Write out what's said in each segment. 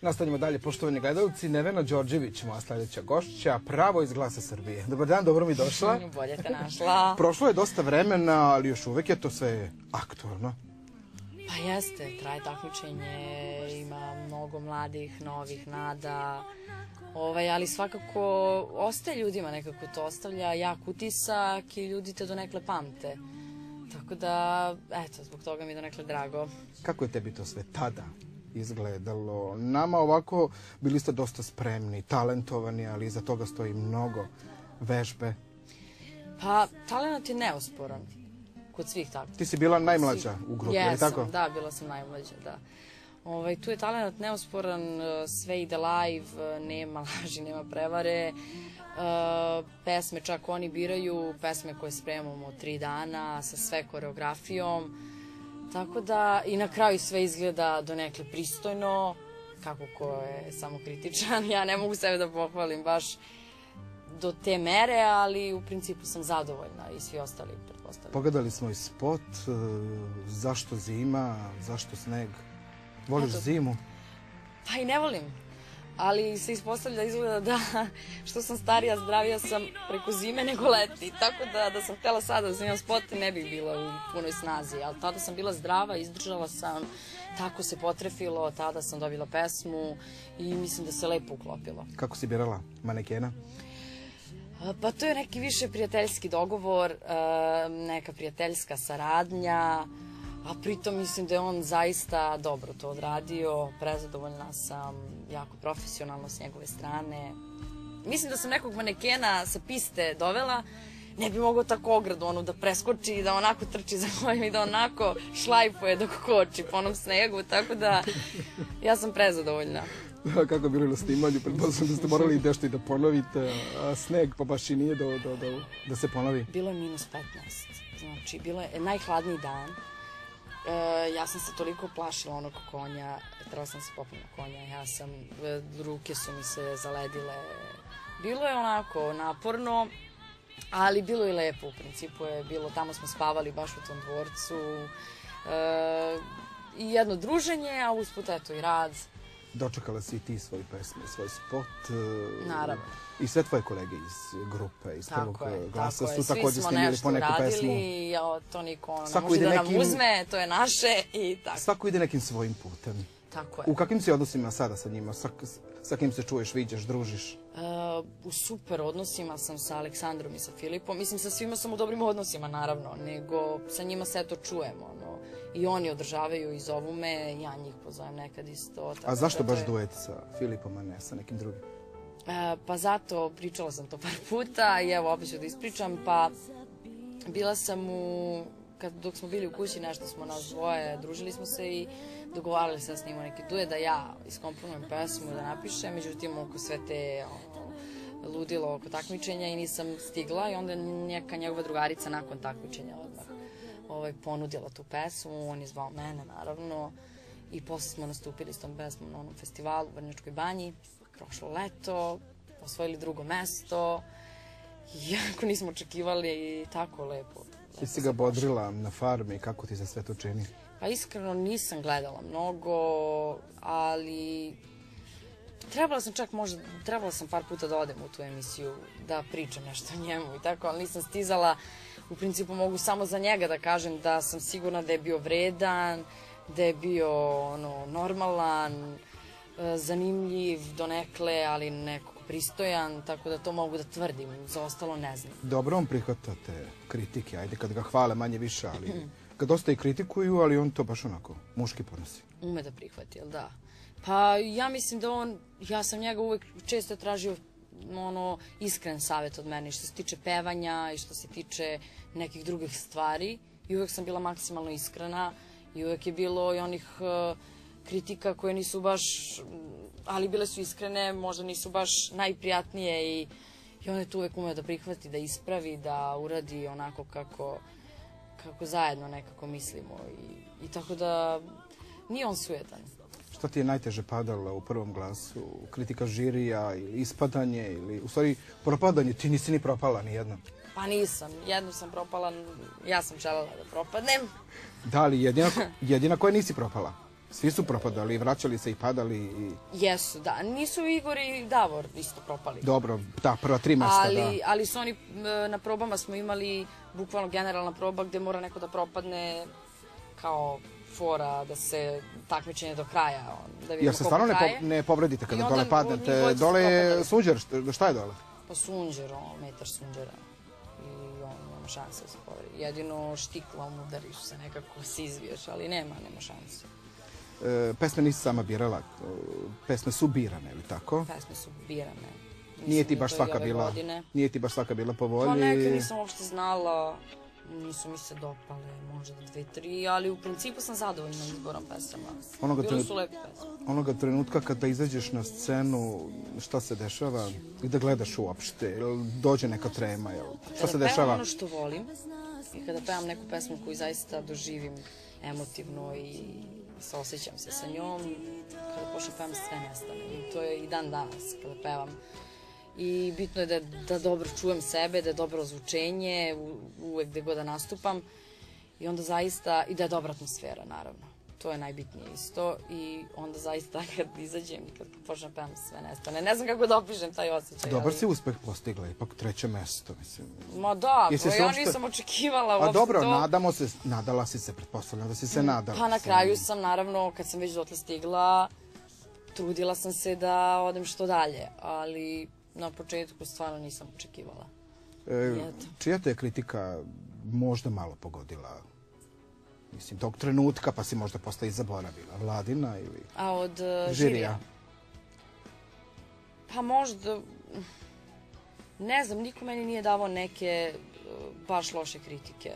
Nastavljamo dalje, poštovani gledalci. Nevena Đorđević, moja sledeća gošća, pravo iz Glasa Srbije. Dobar dan, dobro mi došla. Bolje te našla. Prošlo je dosta vremena, ali još uvek je to sve aktualno. Pa jeste, traje takmičenje, ima mnogo mladih, novih nada, ovaj, ali svakako ostaje ljudima nekako to ostavlja jak utisak i ljudi te donekle pamte. Tako da, eto, zbog toga mi je donekle drago. Kako je tebi to sve tada izgledalo? Nama ovako bili ste dosta spremni, talentovani, ali iza toga stoji mnogo vežbe. Pa, talent je neosporan kod svih tako. Ti si bila najmlađa u grupi, Jesam, ali tako? da, bila sam najmlađa, da. Ovaj, tu je talent neosporan, sve ide live, nema laži, nema prevare. Uh, pesme čak oni biraju, pesme koje spremamo tri dana sa sve koreografijom. Tako da i na kraju sve izgleda donekle pristojno, kako ko je samo kritičan. Ja ne mogu sebe da pohvalim baš do te mere, ali u principu sam zadovoljna i svi ostali pretpostavljam. Pogledali smo i spot, e, zašto zima, zašto sneg. Voliš Eto. zimu? Pa i ne volim, ali se ispostavlja izgleda da što sam starija, zdravija sam preko zime nego leti. Tako da, da sam htela sada da snimam spot, ne bih bila u punoj snazi. Ali tada sam bila zdrava, izdržala sam, tako se potrefilo, tada sam dobila pesmu i mislim da se lepo uklopilo. Kako si birala manekena? Pa to je neki više prijateljski dogovor, neka prijateljska saradnja, a pritom mislim da je on zaista dobro to odradio, prezadovoljna sam, jako profesionalno s njegove strane. Mislim da sam nekog manekena sa piste dovela, ne bi mogao tako ogradu onu da preskoči i da onako trči za kojim i da onako šlajfuje dok koči po onom snegu, tako da ja sam prezadovoljna. Kako je bilo na snimanju, pretpostavljam da ste morali nešto i da ponovite, a sneg pa baš i nije do, do, do, da se ponovi. Bilo je minus 15. Znači, bilo je najhladniji dan. E, ja sam se toliko plašila onog konja, trebala sam se popam na konja, ja sam, e, ruke su mi se zaledile. Bilo je onako naporno, ali bilo je lepo, u principu je bilo, tamo smo spavali baš u tom dvorcu. E, I jedno druženje, a usput eto i rad. Dočekala si i ti svoju pesmu, svoj spot. e, Naravno. I sve tvoje kolege iz grupe, iz prvog Tako je, e, glasa tako su takođe snimili po neku uradili pesmu. ja, to niko ono, ne može da nam nekim- uzme, to je naše i tako. Svako ide nekim svojim putem. Tako je. U kakvim si odnosima sada sa njima? Sa, sa kim se čuješ, viđaš, družiš? Uh, u super odnosima sam sa Aleksandrom i sa Filipom. Mislim, sa svima sam u dobrim odnosima, naravno, nego sa njima se eto čujemo. No. I oni održavaju i zovu me, ja njih pozovem nekad isto. Tako A zašto da to baš je- duet sa Filipom, a ne sa nekim drugim? E, pa zato, pričala sam to par puta i evo opet ću da ispričam, pa bila sam u, kad, dok smo bili u kući nešto smo nas dvoje, družili smo se i dogovarali se da snimamo neki duet, da ja iskomponujem pesmu, da napišem, međutim oko sve te ono, ludilo oko takmičenja i nisam stigla i onda neka njegova drugarica nakon takmičenja odmah ovaj, ponudila tu pesmu, on je zvao mene naravno i posle smo nastupili s tom pesmom na onom festivalu u Vrnjačkoj banji, prošlo leto, osvojili drugo mesto, jako nismo očekivali i tako lepo. Ti si ga bodrila na farmi, kako ti se sve to čini? Pa iskreno nisam gledala mnogo, ali trebala sam čak možda, trebala sam par puta da odem u tu emisiju, da pričam nešto o njemu i tako, ali nisam stizala. U principu mogu samo za njega da kažem da sam sigurna da je bio vredan, da je bio ono, normalan, e, zanimljiv donekle, ali neko pristojan, tako da to mogu da tvrdim, za ostalo ne znam. Dobro, on prihvata te kritike, ajde kad ga hvale manje više, ali kad dosta i kritikuju, ali on to baš onako muški ponosi. ume da prihvati, jel da? Pa ja mislim da on, ja sam njega uvek često tražio ono iskren savjet od mene i što se tiče pevanja i što se tiče nekih drugih stvari i uvek sam bila maksimalno iskrena i uvek je bilo i onih uh, kritika koje nisu baš, ali bile su iskrene, možda nisu baš najprijatnije i, i on je tu uvek umeo da prihvati, da ispravi, da uradi onako kako, kako zajedno nekako mislimo i, i tako da nije on sujetan. Šta ti je najteže padalo u prvom glasu? Kritika žirija ili ispadanje ili, u stvari, propadanje, ti nisi ni propala ni jedno. Pa nisam, jednu sam propala, ja sam želela da propadnem. Da li jedina, jedina koja nisi propala? Svi su propadali, vraćali se i padali. I... Jesu, da. Nisu Igor i Davor isto propali. Dobro, da, prva tri mesta, ali, da. ali su oni, e, na probama smo imali bukvalno generalna proba gde mora neko da propadne kao fora da se takmičenje do kraja. Da Jer se stvarno ne, po, ne povredite kada dole padnete. Dole je sunđer, šta, je dole? Pa sunđer, ono, metar sunđera. I on nema šanse da se povredi. Jedinoštiklom udariš se nekako se izviješ, ali nema, nema šanse. E, pesme nisi sama birala, pesme su birane, ili tako? Pesme su birane. Nisam Nije ti baš svaka bila, Godine. nije ti baš svaka bila po volji. Pa neke nisam uopšte znala, nisu mi se dopale, možda dve, tri, ali u principu sam zadovoljna izborom pesama. Onoga trenu- su lepe pesme. Onoga trenutka kada izađeš na scenu, šta se dešava? Gde gledaš uopšte? Jel dođe neka trema? Jel? Šta se Kada pevam dešava? ono što volim i kada pevam neku pesmu koju zaista doživim emotivno i saosećam se sa njom, kada počnem pevam sve nestane. I to je i dan danas kada pevam. I bitno je da, da dobro čujem sebe, da je dobro zvučenje, u, uvek gde god da nastupam. I onda zaista, i da je dobra atmosfera, naravno. To je najbitnije isto. I onda zaista kad izađem i kad počnem pevam sve nestane. Ne znam kako da opišem taj osjećaj. Dobar ali- si uspeh postigla, ipak treće mesto, mislim. Ma da, Jesi to ja uopšte- nisam očekivala A uopšte dobro, to. nadamo se, nadala si se, pretpostavljam da si se nadala. Pa na Sam- kraju sam, naravno, kad sam već dotle stigla, trudila sam se da odem što dalje, ali na početku stvarno nisam očekivala. E, čija te je kritika možda malo pogodila? Mislim, tog trenutka, pa si možda posle i zaboravila. Vladina ili A od uh, žirija? žirija? Pa možda, ne znam, niko meni nije davao neke uh, baš loše kritike.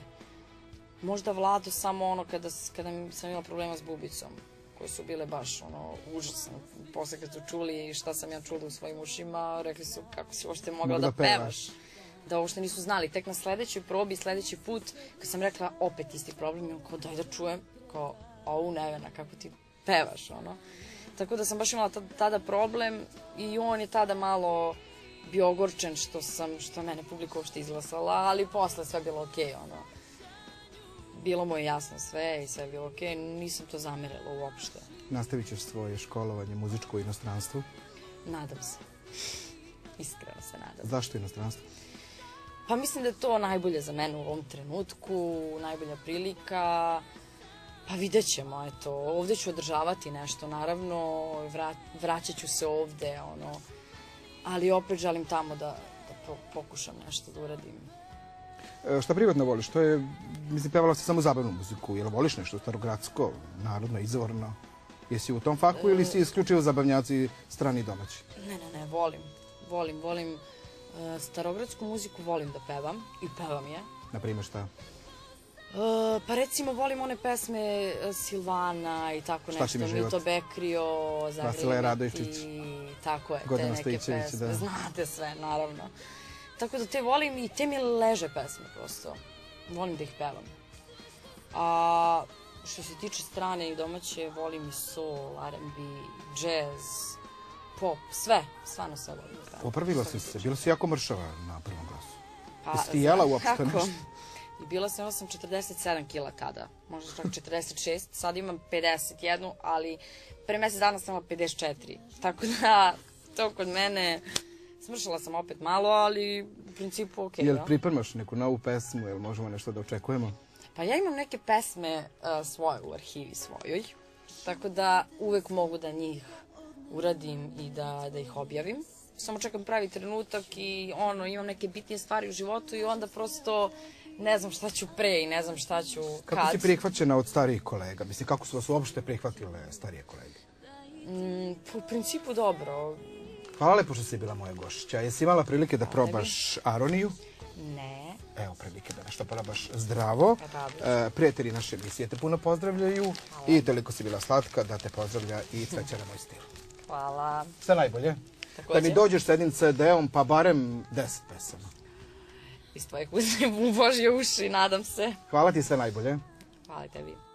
Možda Vlado samo ono kada, kada sam imala problema s bubicom, koje su bile baš ono užasne. Posle kad su čuli šta sam ja čula u svojim ušima, rekli su kako si uopšte mogla Mogu da, da pevaš. Da uopšte nisu znali. Tek na sledećoj probi, sledeći put, kad sam rekla opet isti problem, i on kao daj da čujem, kao, au Nevena, kako ti pevaš, ono. Tako da sam baš imala tad- tada problem i on je tada malo bio ogorčen što sam, što mene publika uopšte izglasala, ali posle sve bilo okej, ono. Bilo mu je jasno sve i sve je bilo okej, nisam to zamerila uopšte. Nastavit ćeš svoje školovanje muzičko u inostranstvu. Nadam se. Iskreno se nadam. Zašto inostranstvo? Pa mislim da je to najbolje za mene u ovom trenutku, najbolja prilika. Pa vidjet ćemo, eto, ovde ću održavati nešto, naravno, vra, vraćat ću se ovde, ono, ali opet želim tamo da, da po, pokušam nešto da uradim. E, šta privatno voliš? To je, mislim, pevala si samo zabavnu muziku. Jel voliš nešto starogradsko, narodno, izvorno? Jesi u tom fahu ili si isključivo zabavnjaci strani i domaći? Ne, ne, ne, volim, volim, volim e, starogradsku muziku, volim da pevam i pevam je. Na primjer šta? E, pa recimo volim one pesme Silvana i tako Šta nešto, si mi život? Mito Bekrio, Vasile Zagrljati, Radojčić. tako je, te neke pesme, da. znate sve, naravno. Tako da te volim i te mi leže pesme prosto, volim da ih pevam. A što se tiče strane i domaće, volim i soul, R&B, jazz, pop, sve, stvarno sve volim da pevam. Popravila si se, bila si jako mršava na prvom glasu. Pa, Jesi jela uopšte nešto? I bila sam, imala sam 47 kila tada, možda čak 46, sad imam 51, ali pre mesec dana sam imala 54. Tako da, to kod mene, smršala sam opet malo, ali u principu okej, Jel da. pripremaš neku novu pesmu, jel možemo nešto da očekujemo? Pa ja imam neke pesme uh, svoje u arhivi svojoj, tako da uvek mogu da njih uradim i da, da ih objavim. Samo čekam pravi trenutak i ono, imam neke bitnije stvari u životu i onda prosto ne znam šta ću pre i ne znam šta ću Kako kad. si prihvaćena od starijih kolega? Mislim, kako su vas uopšte prihvatile starije kolege? Mm, u principu dobro. Hvala lepo što si bila moja gošća. Jesi imala prilike da probaš aroniju? Ne. Evo prilike da nešto probaš zdravo. Rado. E, prijatelji naše emisije te puno pozdravljaju i toliko si bila slatka da te pozdravlja i cvećara moj stil. Hvala. Sve najbolje. Takođe. Da mi dođeš sa jednim CD-om, pa barem 10 pesama. Iz tvojeg uzme u Božje uši, nadam se. Hvala ti sve najbolje. Hvala tebi.